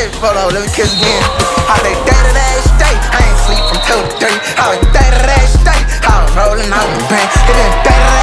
Hey, hold on, let me kiss again. How they day to day state. I ain't sleep from two to three. How they day to day state. I'm rolling out the pain. It been day